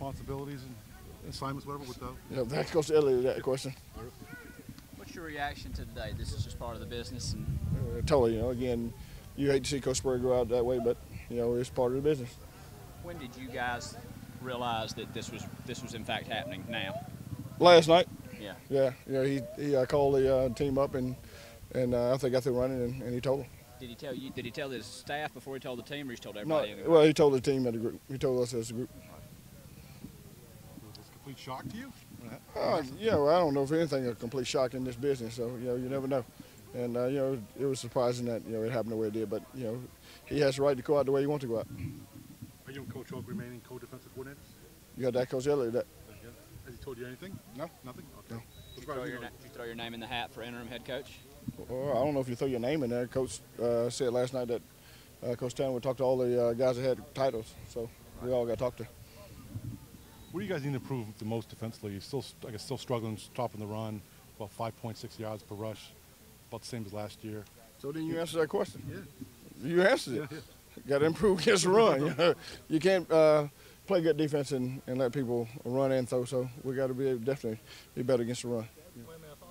responsibilities and assignments, whatever, with the You know, that goes to Elliott that question. What's your reaction to today? This is just part of the business, and Uh, totally, you know, again, you hate to see Coach Spurrier go out that way, but you know, it's part of the business. when did you guys realize that this was this was in fact happening? Now, Last night, yeah. yeah, you know, he he uh, called the uh, team up and and uh, I think got through running and, and he told them. Did he tell you? Did he tell his staff before he told the team, or he told everybody? No, everybody? well, he told the team as a group. He told us as a group. Was complete shock to you? Uh, yeah, well, I don't know if anything a complete shock in this business, so you know, you never know. And uh, you know, it was surprising that you know it happened the way it did, but you know, he has the right to go out the way he wants to go out. Are you and Coach Hoke remaining co-defensive coordinators? You got that, Coach Elliott. That Has he told you anything? No. Nothing? Okay. No. Did you, throw you your, did you throw your name in the hat for interim head coach? Well, I don't know if you throw your name in there. Coach uh, said last night that uh, Coach Tanner would talk to all the uh, guys that had titles, so we all got talked to. What do you guys need to improve the most defensively? You're still, I guess, still struggling stopping the run, about 5.6 yards per rush, about the same as last year. So then you answer that question. Yeah. You answered it. Got to improve against the run. You, can't uh, play good defense and, and let people run and throw. So we got to be definitely be better against the run.